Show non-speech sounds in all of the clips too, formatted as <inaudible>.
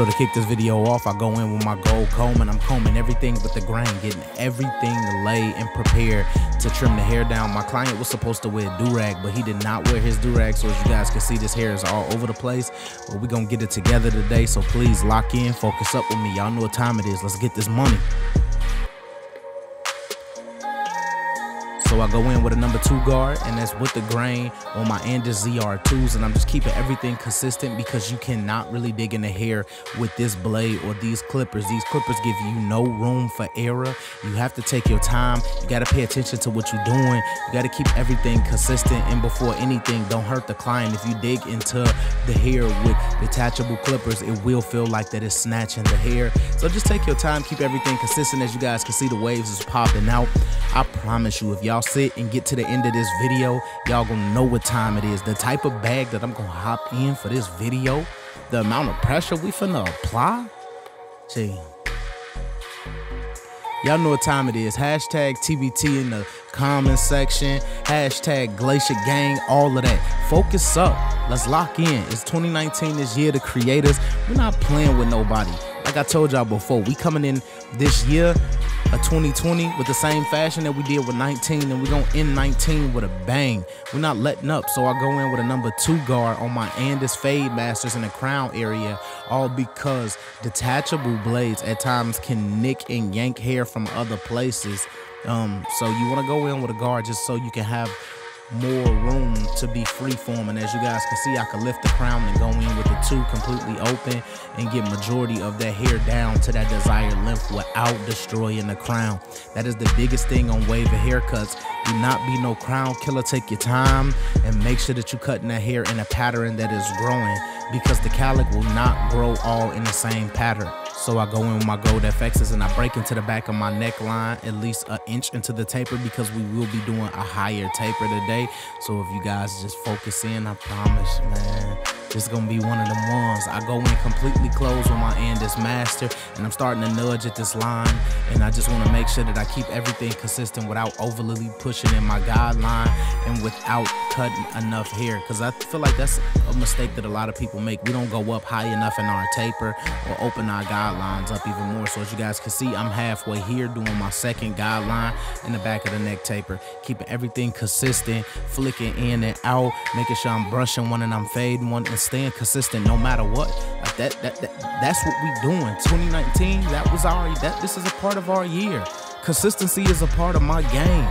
So to kick this video off, I go in with my gold comb and I'm combing everything but the grain, getting everything laid and prepared to trim the hair down. My client was supposed to wear do-rag, but he did not wear his do-rag. So as you guys can see, this hair is all over the place. But we're gonna get it together today. So please lock in, focus up with me. Y'all know what time it is. Let's get this money. So I go in with a number two guard, and that's with the grain on my Andis ZR2s, and I'm just keeping everything consistent because you cannot really dig in the hair with this blade or these clippers. These clippers give you no room for error. You have to take your time. You got to pay attention to what you're doing. You got to keep everything consistent, and before anything, don't hurt the client. If you dig into the hair with detachable clippers, it will feel like that it's snatching the hair. So just take your time, keep everything consistent. As you guys can see, the waves is popping out. I promise you, if y'all sit and get to the end of this video, y'all gonna know what time it is. The type of bag that I'm gonna hop in for this video, the amount of pressure we finna apply. See, y'all know what time it is. Hashtag TBT in the comment section. Hashtag Glacier Gang, all of that. Focus up. Let's lock in. It's 2019 this year, the creators. We're not playing with nobody. Like I told y'all before, we coming in this year a 2020 with the same fashion that we did with 19 and we're gonna end 19 with a bang we're not letting up so i go in with a number two guard on my andis fade masters in the crown area all because detachable blades at times can nick and yank hair from other places um, so you want to go in with a guard just so you can have more room to be free forming. As you guys can see, I can lift the crown and go in with the two completely open and get majority of that hair down to that desired length without destroying the crown. That is the biggest thing on wave of haircuts. Do not be no crown killer. Take your time and make sure that you're cutting that hair in a pattern that is growing because the cowlick will not grow all in the same pattern. So I go in with my gold FXs and I break into the back of my neckline at least an inch into the taper because we will be doing a higher taper today. So if you guys just focus in, I promise, man. This gonna be one of them ones. I go in completely closed with my Andis master, and I'm starting to nudge at this line. And I just want to make sure that I keep everything consistent without overly pushing in my guideline and without cutting enough hair. Cause I feel like that's a mistake that a lot of people make. We don't go up high enough in our taper or open our guidelines up even more. So as you guys can see, I'm halfway here doing my second guideline in the back of the neck taper, keeping everything consistent, flicking in and out, making sure I'm brushing one and I'm fading one staying consistent no matter what. Like that, that, that that's what we doing. 2019, that was our that this is a part of our year. Consistency is a part of my game.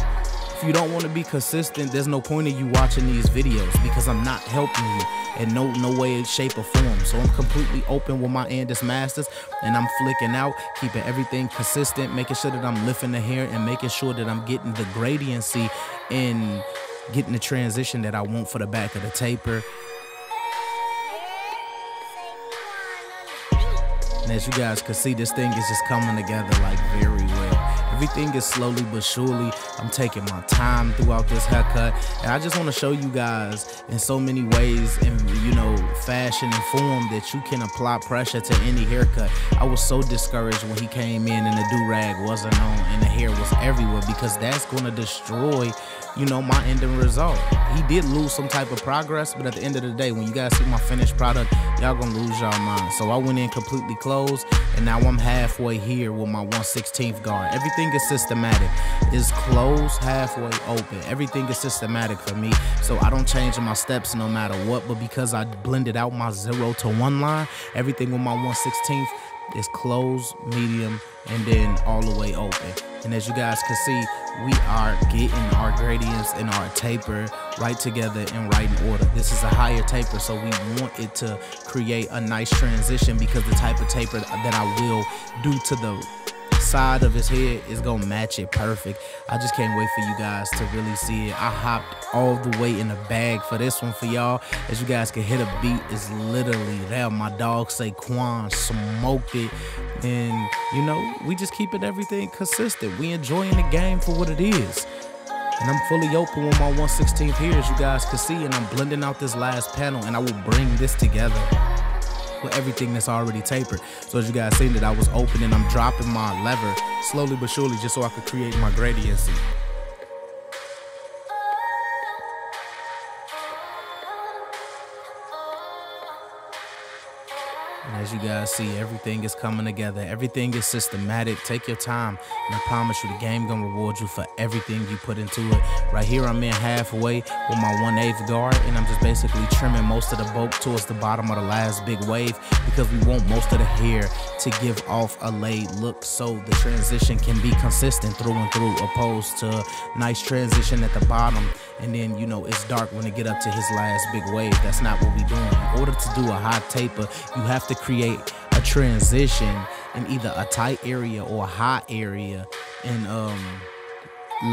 If you don't want to be consistent, there's no point in you watching these videos because I'm not helping you in no no way, shape, or form. So I'm completely open with my Andis Masters and I'm flicking out, keeping everything consistent, making sure that I'm lifting the hair and making sure that I'm getting the gradiency and getting the transition that I want for the back of the taper And as you guys can see, this thing is just coming together like very well. Everything is slowly but surely. I'm taking my time throughout this haircut. And I just want to show you guys in so many ways in, you know, fashion and form that you can apply pressure to any haircut. I was so discouraged when he came in and the do-rag wasn't on and the hair was everywhere because that's going to destroy you know, my ending result. He did lose some type of progress, but at the end of the day, when you guys see my finished product, y'all gonna lose y'all mind. So I went in completely closed, and now I'm halfway here with my 116th guard. Everything is systematic. It's closed, halfway open. Everything is systematic for me. So I don't change my steps no matter what, but because I blended out my zero to one line, everything with my 116th is closed, medium, and then all the way open. And as you guys can see, we are getting our gradients and our taper right together and right in order. This is a higher taper, so we want it to create a nice transition because the type of taper that I will do to the side of his head is gonna match it perfect. I just can't wait for you guys to really see it. I hopped all the way in the bag for this one for y'all. As you guys can hit a beat, is literally there. My dog say Quan smoked it. And you know, we just keep it everything consistent. We enjoying the game for what it is. And I'm fully open with my 116th here as you guys can see and I'm blending out this last panel and I will bring this together with everything that's already tapered. So as you guys seen that I was opening, I'm dropping my lever slowly but surely just so I could create my gradiency. As you guys see, everything is coming together. Everything is systematic. Take your time, and I promise you, the game gonna reward you for everything you put into it. Right here, I'm in halfway with my one eighth guard, and I'm just basically trimming most of the bulk towards the bottom of the last big wave because we want most of the hair to give off a laid look, so the transition can be consistent through and through, opposed to nice transition at the bottom, and then you know it's dark when it get up to his last big wave. That's not what we doing. In order to do a hot taper, you have to create a transition in either a tight area or a hot area and um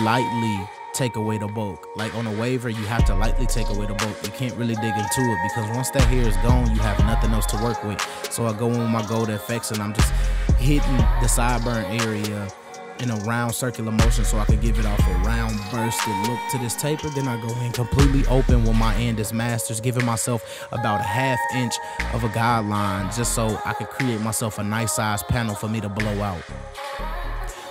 lightly take away the bulk. Like on a waiver, you have to lightly take away the bulk. You can't really dig into it because once that hair is gone, you have nothing else to work with. So I go in with my gold FX and I'm just hitting the sideburn area in a round circular motion so I could give it off a round bursted look to this taper. Then I go in completely open with my Andis Masters, giving myself about a half inch of a guideline just so I could create myself a nice size panel for me to blow out.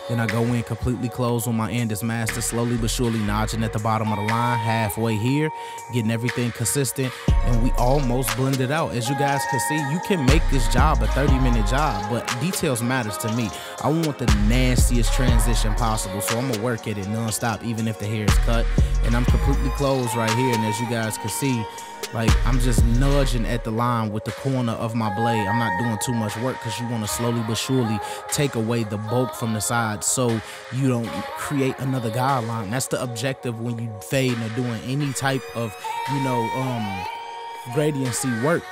Then I go in completely closed with my Andis Master, slowly but surely notching at the bottom of the line, halfway here, getting everything consistent, and we almost blended out. As you guys can see, you can make this job a 30 minute job, but details matters to me. I want the nastiest transition possible, so I'm gonna work at it non-stop, even if the hair is cut. And I'm completely closed right here, and as you guys can see, like I'm just nudging at the line with the corner of my blade. I'm not doing too much work because you want to slowly but surely take away the bulk from the side so you don't create another guideline. That's the objective when you fade or doing any type of, you know, um gradiency work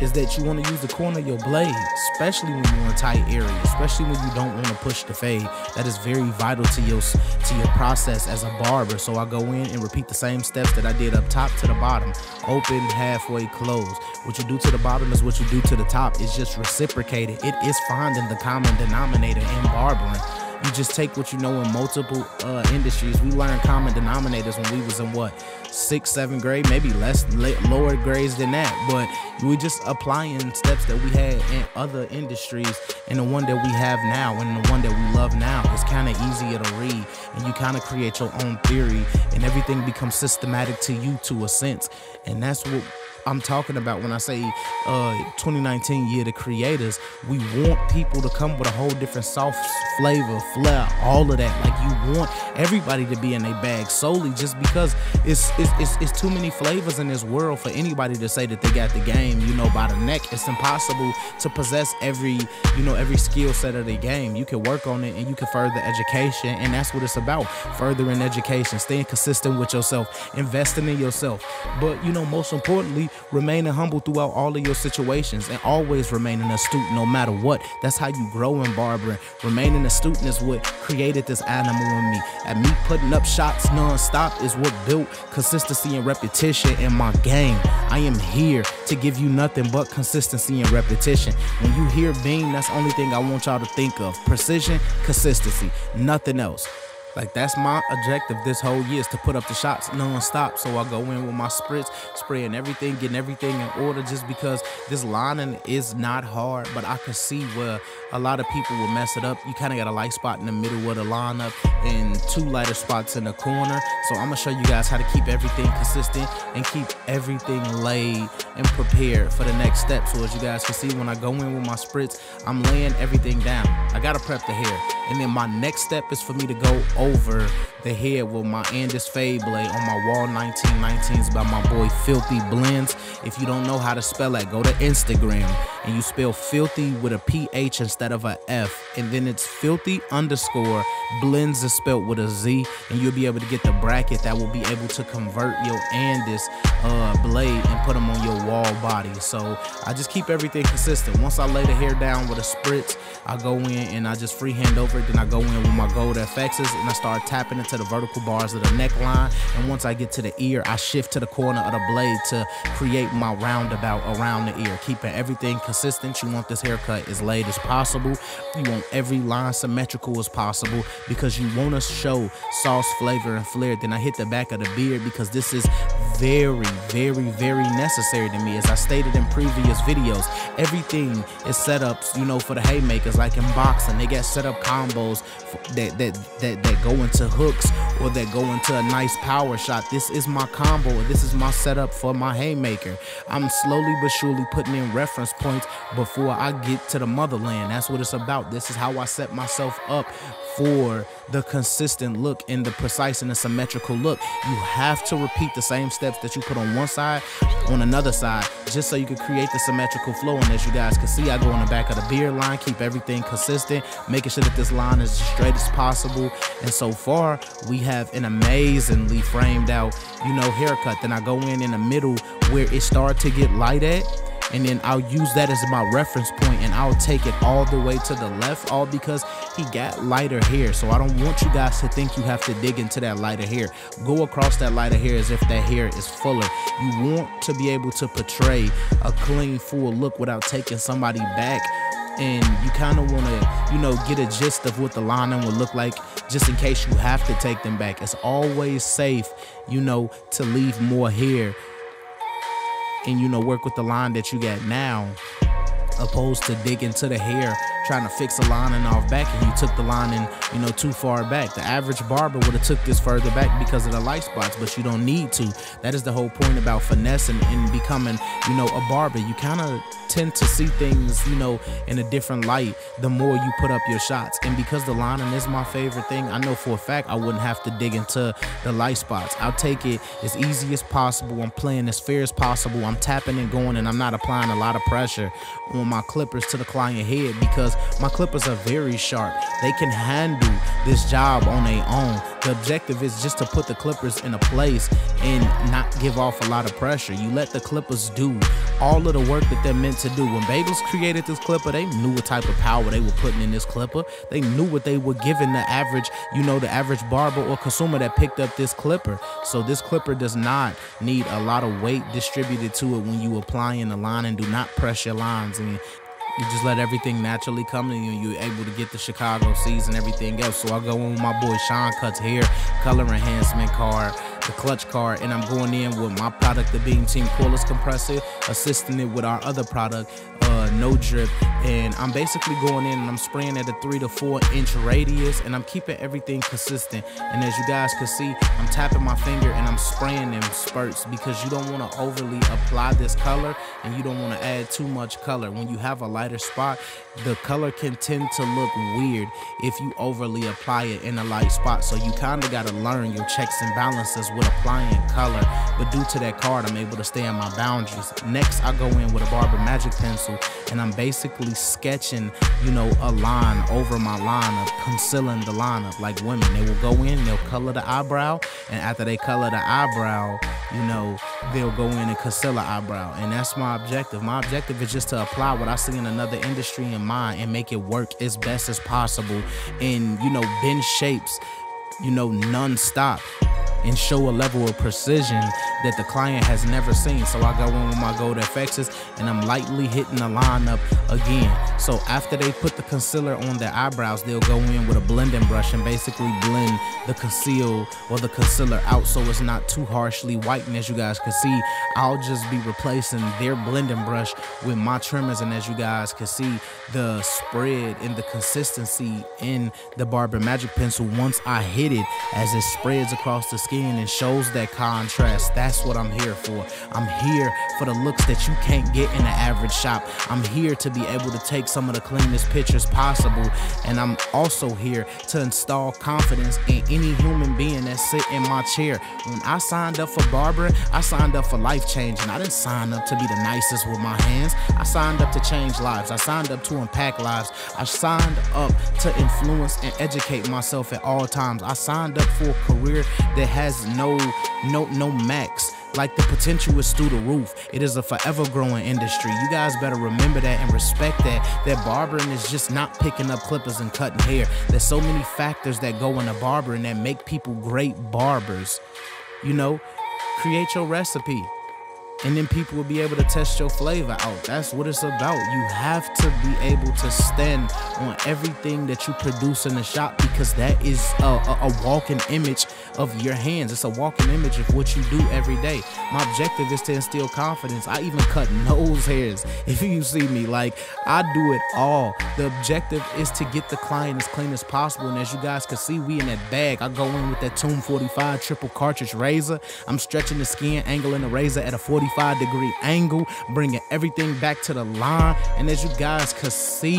is that you want to use the corner of your blade, especially when you're in tight areas, especially when you don't want to push the fade. That is very vital to your to your process as a barber. So I go in and repeat the same steps that I did up top to the bottom. Open, halfway, close. What you do to the bottom is what you do to the top. It's just reciprocated. It is finding the common denominator in barbering. You just take what you know in multiple uh, industries. We learned common denominators when we was in what sixth, seventh grade, maybe less lower grades than that. But we just applying steps that we had in other industries and the one that we have now and the one that we love now. It's kind of easier to read and you kind of create your own theory and everything becomes systematic to you to a sense. And that's what I'm talking about when I say uh, 2019 year the creators. We want people to come with a whole different soft flavor, flair, all of that. Like you want everybody to be in a bag solely just because it's, it's it's it's too many flavors in this world for anybody to say that they got the game, you know, by the neck. It's impossible to possess every you know every skill set of the game. You can work on it and you can further education, and that's what it's about. Furthering education, staying consistent with yourself, investing in yourself. But you know, most importantly, remaining humble throughout all of your situations and always remaining astute no matter what. That's how you grow in barbering. Remaining astute is what created this animal in me. And me putting up shots non-stop is what built consistency and repetition in my game. I am here to give you nothing but consistency and repetition. When you hear beam, that's the only thing I want y'all to think of. Precision, consistency, nothing else. Like that's my objective this whole year is to put up the shots non-stop. So I go in with my spritz, spraying everything, getting everything in order just because this lining is not hard, but I can see where a lot of people will mess it up. You kind of got a light spot in the middle of the lineup and two lighter spots in the corner. So I'm gonna show you guys how to keep everything consistent and keep everything laid and prepared for the next step. So as you guys can see, when I go in with my spritz, I'm laying everything down. I gotta prep the hair. And then my next step is for me to go over the head with my Andis Fade Blade on my Wahl 1919s by my boy Filthy Blends. If you don't know how to spell that, go to Instagram and you spell filthy with a PH instead of a F. And then it's filthy underscore blends is spelled with a Z. And you'll be able to get the bracket that will be able to convert your Andis uh, blade and put them on your Wahl body. So I just keep everything consistent. Once I lay the hair down with a spritz, I go in and I just freehand over it. Then I go in with my gold FXs and I start tapping into the vertical bars of the neckline. And once I get to the ear, I shift to the corner of the blade to create my roundabout around the ear, keeping everything consistent. You want this haircut as laid as possible. You want every line symmetrical as possible because you want to show sauce, flavor, and flair. Then I hit the back of the beard because this is very, very, very necessary to me. As I stated in previous videos, everything is set up, you know, for the haymakers. Like in boxing, they get set up combos that that that that go into hooks or that go into a nice power shot. This is my combo. This is my setup for my haymaker. I'm slowly but surely putting in reference points before I get to the motherland. That's what it's about. This is how I set myself up for the consistent look and the precise and the symmetrical look. You have to repeat the same steps that you put on one side on another side just so you can create the symmetrical flow. And as you guys can see, I go on the back of the beard line, keep everything consistent, making sure that this line is as straight as possible. And so far, we have an amazingly framed out, you know, haircut. Then I go in in the middle where it started to get light at and then I'll use that as my reference point and I'll take it all the way to the left all because he got lighter hair. So I don't want you guys to think you have to dig into that lighter hair. Go across that lighter hair as if that hair is fuller. You want to be able to portray a clean full look without taking somebody back. And you kind of want to, you know, get a gist of what the lining will look like just in case you have to take them back. It's always safe, you know, to leave more hair and you know work with the line that you got now opposed to digging to the hair trying to fix a lining off back and you took the lining you know too far back. The average barber would have took this further back because of the light spots but you don't need to. That is the whole point about finessing and becoming you know a barber. You kind of tend to see things you know in a different light the more you put up your shots. And because the lining is my favorite thing i know for a fact i wouldn't have to dig into the light spots. I'll take it as easy as possible. I'm playing as fair as possible. I'm tapping and going and i'm not applying a lot of pressure on my clippers to the client head because my clippers are very sharp. They can handle this job on their own. The objective is just to put the clippers in a place and not give off a lot of pressure. You let the clippers do all of the work that they're meant to do. When Bagels created this clipper, they knew what type of power they were putting in this clipper. They knew what they were giving the average, you know, the average barber or consumer that picked up this clipper. So this clipper does not need a lot of weight distributed to it when you applying the line and do not press your lines and you just let everything naturally come to you and you're able to get the Chicago seeds and everything else. So I go in with my boy Sean Cuts hair, color enhancement card, the clutch car, and I'm going in with my product, the Beam Team Cordless Compressor, assisting it with our other product, uh, no drip. And I'm basically going in and I'm spraying at a three to four inch radius and I'm keeping everything consistent. And as you guys can see I'm tapping my finger and I'm spraying in spurts because you don't want to overly apply this color and you don't want to add too much color. When you have a lighter spot the color can tend to look weird if you overly apply it in a light spot. So you kind of got to learn your checks and balances with applying color but due to that card I'm able to stay in my boundaries next I go in with a Barber Magic pencil and I'm basically sketching, you know, a line over my lineup, concealing the lineup like women. They will go in, they'll color the eyebrow, and after they color the eyebrow, you know, they'll go in and conceal the eyebrow. And that's my objective. My objective is just to apply what I see in another industry in mine and make it work as best as possible and, you know, bend shapes, you know, non-stop and show a level of precision that the client has never seen. So I go in with my gold FXs and I'm lightly hitting the line up again. So after they put the concealer on their eyebrows, they'll go in with a blending brush and basically blend the conceal or the concealer out so it's not too harshly white. As you guys can see, I'll just be replacing their blending brush with my trimmers. And as you guys can see, the spread and the consistency in the Barber Magic Pencil once I hit it as it spreads across the skin and shows that contrast. That's what I'm here for. I'm here for the looks that you can't get in the average shop. I'm here to be able to take some of the cleanest pictures possible. And I'm also here to install confidence in any human being that sit in my chair. When I signed up for barbering, I signed up for life changing. I didn't sign up to be the nicest with my hands. I signed up to change lives. I signed up to impact lives. I signed up to influence and educate myself at all times. I signed up for a career that has no no no max like the potential is through the roof. It is a forever growing industry. You guys better remember that and respect that. That barbering is just not picking up clippers and cutting hair. There's so many factors that go into barbering that make people great barbers. You know, create your recipe. And then people will be able to test your flavor out. That's what it's about. You have to be able to stand on everything that you produce in the shop because that is a, a, a walking image of your hands. It's a walking image of what you do every day. My objective is to instill confidence. I even cut nose hairs. <laughs> If you see me, like I do it all. The objective is to get the client as clean as possible. And as you guys can see, we in that bag. I go in with that Tomb 45 triple cartridge razor. I'm stretching the skin, angling the razor at a 45 45 degree angle, bringing everything back to the line. And as you guys can see,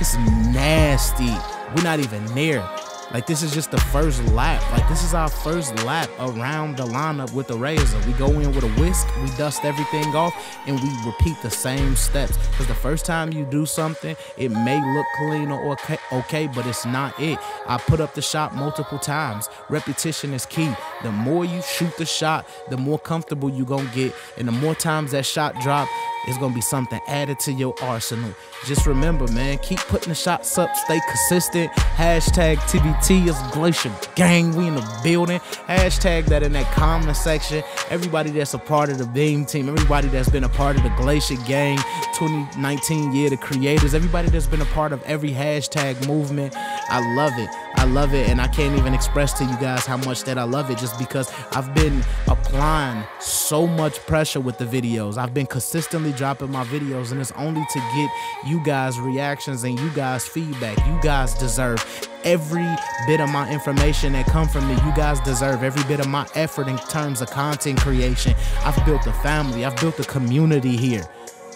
it's nasty. We're not even near. Like this is just the first lap. Like this is our first lap around the lineup with the razor. We go in with a whisk, we dust everything off, and we repeat the same steps. Because the first time you do something, it may look clean or okay, okay, but it's not it. I put up the shot multiple times. Repetition is key. The more you shoot the shot, the more comfortable you gonna get, and the more times that shot drop, it's gonna be something added to your arsenal. Just remember, man, keep putting the shots up, stay consistent. Hashtag TBT is Glacier Gang. We in the building. Hashtag that in that comment section. Everybody that's a part of the Beam team, everybody that's been a part of the Glacier Gang 2019 year, the creators, everybody that's been a part of every hashtag movement. I love it. I love it, and I can't even express to you guys how much that I love it just because I've been applying so much pressure with the videos. I've been consistently dropping my videos, and it's only to get you guys' reactions and you guys' feedback. You guys deserve every bit of my information that come from me. You guys deserve every bit of my effort in terms of content creation. I've built a family, I've built a community here.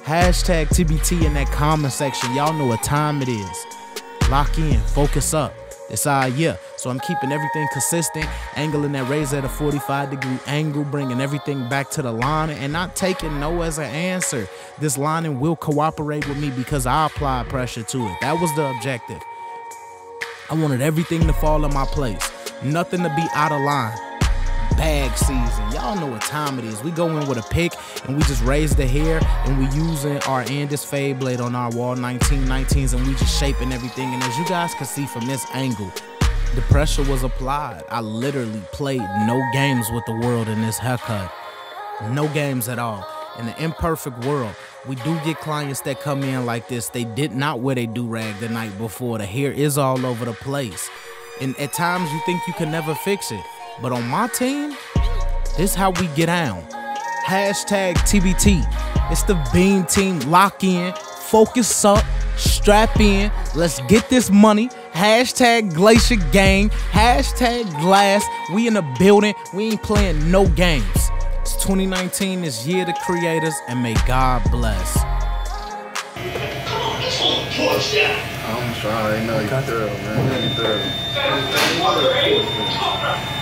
Hashtag TBT in that comment section. Y'all know what time it is. Lock in, focus up. It's our year. So I'm keeping everything consistent, angling that razor at a 45 degree angle, bringing everything back to the line and not taking no as an answer. This lining will cooperate with me because I apply pressure to it. That was the objective. I wanted everything to fall in my place, nothing to be out of line bag season. Y'all know what time it is. We go in with a pick and we just raise the hair and we using our Andis fade blade on our Wahl 1919s and we just shaping everything. And as you guys can see from this angle, the pressure was applied. I literally played no games with the world in this haircut. No games at all. In the imperfect world, we do get clients that come in like this. They did not wear their do-rag the night before. The hair is all over the place. And at times you think you can never fix it. But on my team, this how we get down. Hashtag TBT. It's the Beam team. Lock in, focus up, strap in. Let's get this money. Hashtag Glacier Gang. Hashtag Glass. We in the building. We ain't playing no games. It's 2019. This year the creators, and may God bless. I'm sorry, no, you thorough, man. You thorough. Shut